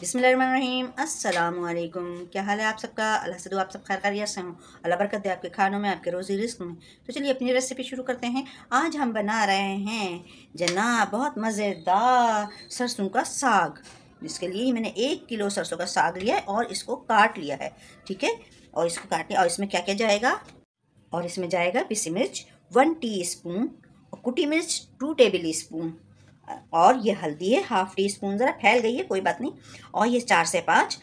बिस्मिल्लाहिर्रहमानिर्रहीम। अस्सलाम क्या हाल है आप सबका? अल्लाह से दुआ, आप सब खैर खैरियत से हों। अल्लाह बरकत दे आपके खानों में, आपके रोज़ी रिस्क में। तो चलिए अपनी रेसिपी शुरू करते हैं। आज हम बना रहे हैं जनाब बहुत मज़ेदार सरसों का साग। जिसके लिए मैंने एक किलो सरसों का साग लिया है और इसको काट लिया है, ठीक है? और इसको काट लिया और इसमें क्या क्या जाएगा? और इसमें जाएगा पिसी मिर्च वन टी स्पून और कुटी मिर्च टू टेबल स्पून। और ये हल्दी है हाफ़ टी स्पून ज़रा फैल गई है, कोई बात नहीं। और ये चार से पाँच,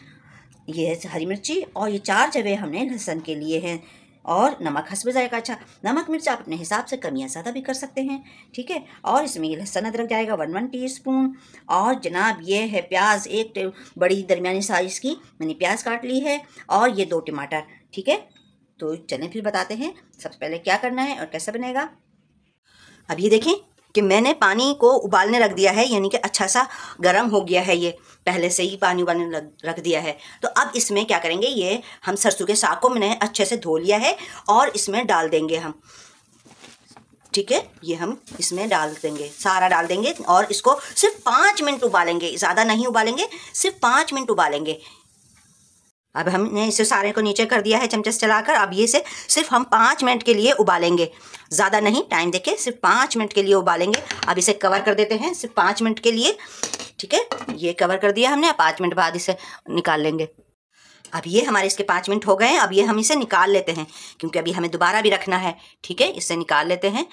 ये हरी मिर्ची, और ये चार जवे हमने लहसन के लिए हैं। और नमक, हंसब जाएगा अच्छा नमक मिर्च आप अपने हिसाब से कम या ज़्यादा भी कर सकते हैं, ठीक है? और इसमें लहसन अदरक जाएगा वन वन टी स्पून और जनाब ये है प्याज, एक बड़ी दरमियानी साइज़ की, मैंने प्याज काट ली है, और ये दो टमाटर, ठीक है? तो चलें फिर बताते हैं, सबसे पहले क्या करना है और कैसे बनेगा? अब ये देखें कि मैंने पानी को उबालने रख दिया है, यानी कि अच्छा सा गर्म हो गया है ये, पहले से ही पानी उबालने रख दिया है। तो अब इसमें क्या करेंगे, ये हम सरसों के साग को मैंने अच्छे से धो लिया है और इसमें डाल देंगे हम। ठीक है, ये हम इसमें डाल देंगे, सारा डाल देंगे और इसको सिर्फ़ पाँच मिनट उबालेंगे, ज़्यादा नहीं उबालेंगे, सिर्फ़ पाँच मिनट उबालेंगे। अब हमने इसे सारे को नीचे कर दिया है चमचे से चलाकर। अब ये इसे सिर्फ़ हम पाँच मिनट के लिए उबालेंगे। ज़्यादा नहीं, टाइम देके सिर्फ़ पाँच मिनट के लिए उबालेंगे। अब इसे कवर कर देते हैं, सिर्फ़ पाँच मिनट के लिए। ठीक है, ये कवर कर दिया हमने, अब पाँच मिनट बाद इसे निकाल लेंगे। अब ये हमारे इसके पाँच मिनट हो गए हैं, अब ये हम इसे निकाल लेते हैं, क्योंकि अभी हमें दोबारा भी रखना है। ठीक है, इसे निकाल लेते हैं।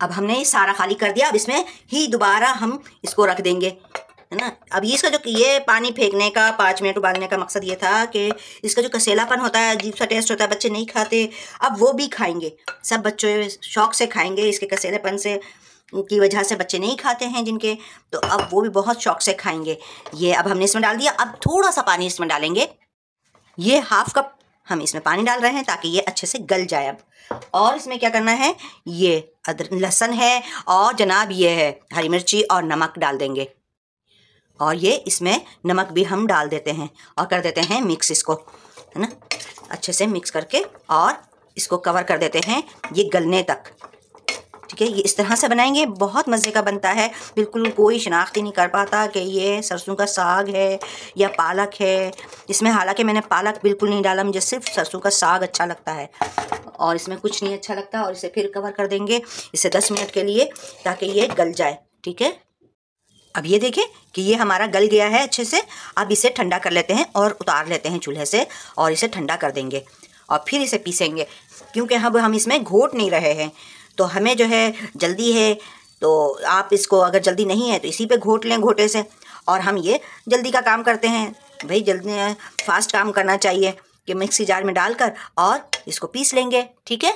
अब हमने ये सारा खाली कर दिया, अब इसमें ही दोबारा हम इसको रख देंगे। है ना? अब ये इसका जो ये पानी फेंकने का, पाँच मिनट उबालने का मकसद ये था कि इसका जो कसेलापन होता है, अजीब सा टेस्ट होता है, बच्चे नहीं खाते, अब वो भी खाएँगे। सब बच्चे शौक से खाएँगे इसके कसेलेपन से, की वजह से बच्चे नहीं खाते हैं जिनके तो अब वो भी बहुत शौक से खाएँगे। ये अब हमने इसमें डाल दिया। अब थोड़ा सा पानी इसमें डालेंगे। ये हाफ़ कप हम इसमें पानी डाल रहे हैं ताकि ये अच्छे से गल जाए अब। और इसमें क्या करना है? ये अदर, लहसन है और जनाब ये है, हरी मिर्ची और नमक डाल देंगे। और ये इसमें नमक भी हम डाल देते हैं और कर देते हैं मिक्स इसको, है ना? अच्छे से मिक्स करके और इसको कवर कर देते हैं ये गलने तक। ठीक है? ये इस तरह से बनाएँगे, बहुत मज़े का बनता है। बिल्कुल कोई शनाख्ती नहीं कर पाता कि ये सरसों का साग है या पालक है। इसमें हालाँकि मैंने पालक बिल्कुल नहीं डाला, मुझे सिर्फ़ सरसों का साग अच्छा लगता है। और इसमें कुछ नहीं अच्छा लगता और इसे फिर कवर कर देंगे इसे दस मिनट के लिए ताकि ये गल जाए। ठीक है? अब ये देखें कि ये हमारा गल गया है अच्छे से। अब इसे ठंडा कर लेते हैं और उतार लेते हैं चूल्हे से और इसे ठंडा कर देंगे और फिर इसे पीसेंगे। क्योंकि अब हम इसमें घोट नहीं रहे हैं तो हमें जो है जल्दी है तो आप इसको अगर जल्दी नहीं है तो इसी पे घोट लें घोटे से और हम ये जल्दी का काम करते हैं। भाई जल्दी फास्ट काम करना चाहिए कि मिक्सी जार में डालकर और इसको पीस लेंगे, ठीक है?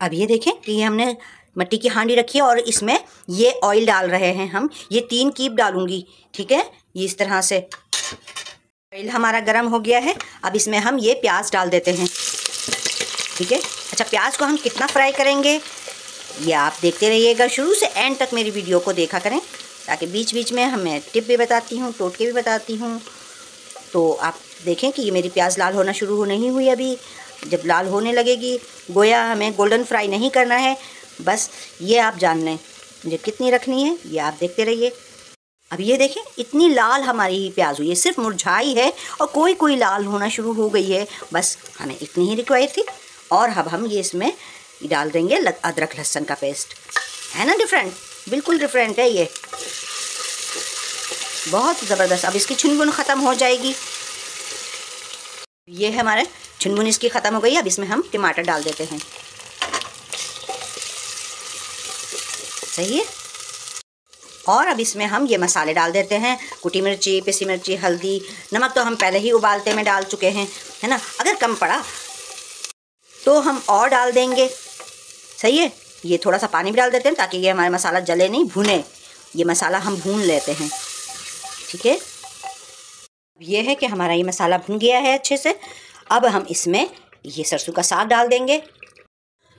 अब ये देखें कि ये हमने मट्टी की हांडी रखी है और इसमें ये ऑयल डाल रहे हैं हम। ये तीन कीप डालूँगी, ठीक है? ये इस तरह से। ऑयल हमारा गर्म हो गया है। अब इसमें हम ये प्याज डाल देते हैं। ठीक है? अच्छा प्याज को हम कितना फ्राई करेंगे? ये आप देखते रहिएगा। शुरू से एंड तक मेरी वीडियो को देखा करें, ताकि बीच बीच में हमें टिप भी बताती हूँ, टोटके भी बताती हूँ। तो आप देखें कि ये मेरी प्याज लाल होना शुरू हो, नहीं हुई अभी। जब लाल होने लगेगी, गोया हमें गोल्डन फ्राई नहीं करना है। बस ये आप जान लें, मुझे कितनी रखनी है, ये आप देखते रहिए। अब ये देखें, इतनी लाल हमारी ही प्याज हुई है, सिर्फ़ मुरझाई है और कोई कोई लाल होना शुरू हो गई है। बस हमें इतनी ही रिक्वायर थी और अब हम ये इसमें डाल देंगे अदरक लहसन का पेस्ट है ना डिफरेंट बिल्कुल डिफरेंट है ये। बहुत ज़बरदस्त। अब इसकी छुनबुन ख़त्म हो जाएगी। ये है हमारे छुनगुन इसकी ख़त्म हो गई, अब इसमें हम टमाटर डाल देते हैं। सही है। और अब इसमें हम ये मसाले डाल देते हैं। कुटी मिर्ची, पिसी मिर्ची, हल्दी, नमक तो हम पहले ही उबालते में डाल चुके हैं, है ना? अगर कम पड़ा तो हम और डाल देंगे। सही है? ये थोड़ा सा पानी भी डाल देते हैं ताकि ये हमारा मसाला जले नहीं, भुने। ये मसाला हम भून लेते हैं। ठीक है? ये है कि हमारा ये मसाला भून गया है अच्छे से। अब हम इसमें ये सरसों का साग डाल देंगे।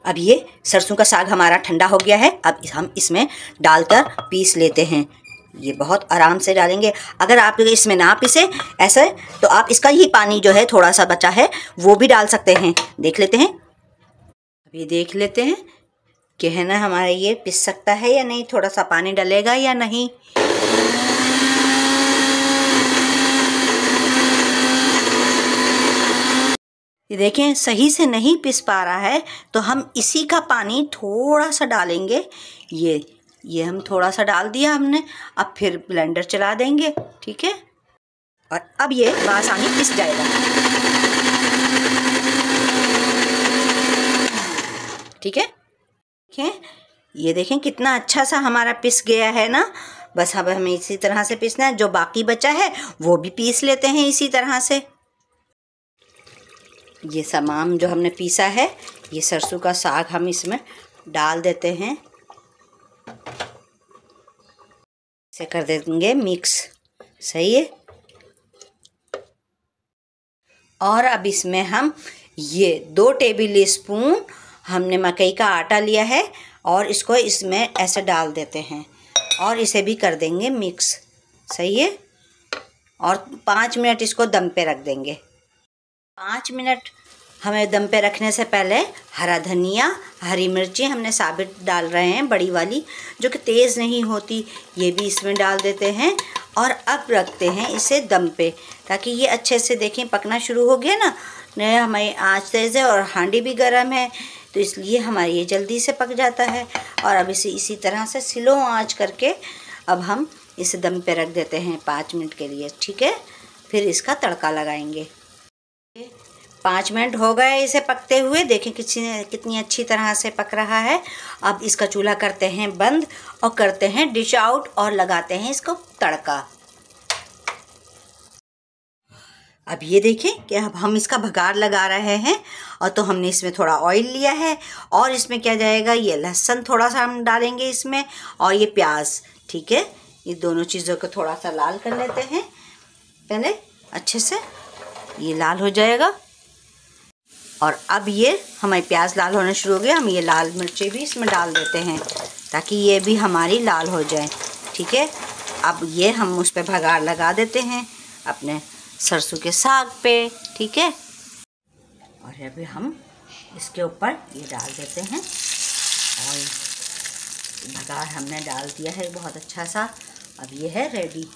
अब ये सरसों का साग हमारा ठंडा हो गया है। अब हम इसमें डालकर पीस लेते हैं। ये बहुत आराम से डालेंगे। अगर आप इसमें ना पीसे, ऐसे तो आप इसका ही पानी जो है थोड़ा सा बचा है, वो भी डाल सकते हैं। देख लेते हैं। ये देख लेते हैं, कि है ना, हमारा ये पिस सकता है या नहीं? थोड़ा सा पानी डलेगा या नहीं? ये देखें, सही से नहीं पिस पा रहा है तो हम इसी का पानी थोड़ा सा डालेंगे। ये ये हम थोड़ा सा डाल दिया हमने, अब फिर ब्लेंडर चला देंगे, ठीक है? और अब ये बासानी पिस जाएगा। ठीक है? देखें, ये देखें कितना अच्छा सा हमारा पिस गया है ना? बस अब हमें इसी तरह से पीसना है, जो बाकी बचा है, वो भी पीस लेते हैं इसी तरह से। ये तमाम जो हमने पीसा है, ये सरसों का साग हम इसमें डाल देते हैं। इसे कर देंगे मिक्स। सही है? और अब इसमें हम ये दो टेबल स्पून हमने मकई का आटा लिया है और इसको इसमें ऐसे डाल देते हैं और इसे भी कर देंगे मिक्स। सही है? और पाँच मिनट इसको दम पे रख देंगे। पाँच मिनट हमें दम पे रखने से पहले हरा धनिया, हरी मिर्ची हमने साबित डाल रहे हैं बड़ी वाली, जो कि तेज़ नहीं होती, ये भी इसमें डाल देते हैं और अब रखते हैं इसे दम पे, ताकि ये अच्छे से देखें, पकना शुरू हो गया ना नहीं हमारी आँच तेज़ है और हांडी भी गर्म है तो इसलिए हमारी ये जल्दी से पक जाता है और अब इसे इसी तरह से सिलो आँच करके अब हम इसे दम पे रख देते हैं पाँच मिनट के लिए, ठीक है? फिर इसका तड़का लगाएँगे। पाँच मिनट हो गए इसे पकते हुए। देखें किसी कितनी अच्छी तरह से पक रहा है। अब इसका चूल्हा करते हैं बंद और करते हैं डिश आउट और लगाते हैं इसको तड़का। अब ये देखें कि अब हम इसका भगार लगा रहे हैं और तो हमने इसमें थोड़ा ऑयल लिया है और इसमें क्या जाएगा? ये लहसुन थोड़ा सा हम डालेंगे इसमें और ये प्याज, ठीक है? ये दोनों चीज़ों को थोड़ा सा लाल कर लेते हैं। पहले अच्छे से ये लाल हो जाएगा। और अब ये हमारे प्याज लाल होने शुरू हो गए हम ये लाल मिर्ची भी इसमें डाल देते हैं ताकि ये भी हमारी लाल हो जाए। ठीक है? अब ये हम उस पर भगार लगा देते हैं अपने सरसों के साग पे। ठीक है? और अभी हम इसके ऊपर ये डाल देते हैं। और भगार हमने डाल दिया है बहुत अच्छा सा। अब ये है रेडी।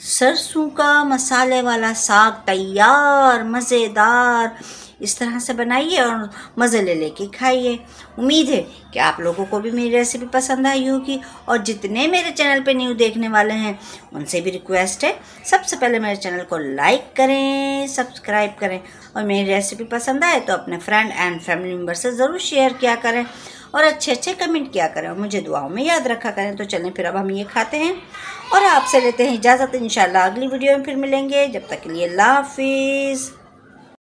सरसों का मसाले वाला साग तैयार, मज़ेदार। इस तरह से बनाइए और मज़े ले लेके खाइए। उम्मीद है कि आप लोगों को भी मेरी रेसिपी पसंद आई होगी और जितने मेरे चैनल पे न्यू देखने वाले हैं, उनसे भी रिक्वेस्ट है। सबसे पहले मेरे चैनल को लाइक करें सब्सक्राइब करें और मेरी रेसिपी पसंद आए तो अपने फ्रेंड एंड फैमिली मेंबर से ज़रूर शेयर किया करें। और अच्छे अच्छे कमेंट किया करें और मुझे दुआओं में याद रखा करें। तो चलें फिर अब हम ये खाते हैं और आपसे लेते हैं इजाज़त। इन अगली वीडियो में फिर मिलेंगे। जब तक के लिए अल्लाह हाफिज़।